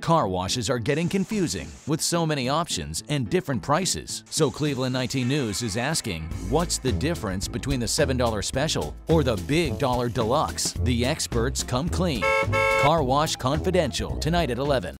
Car washes are getting confusing with so many options and different prices. So Cleveland 19 News is asking, what's the difference between the $7 special or the big dollar deluxe? The experts come clean. Car Wash Confidential tonight at 11.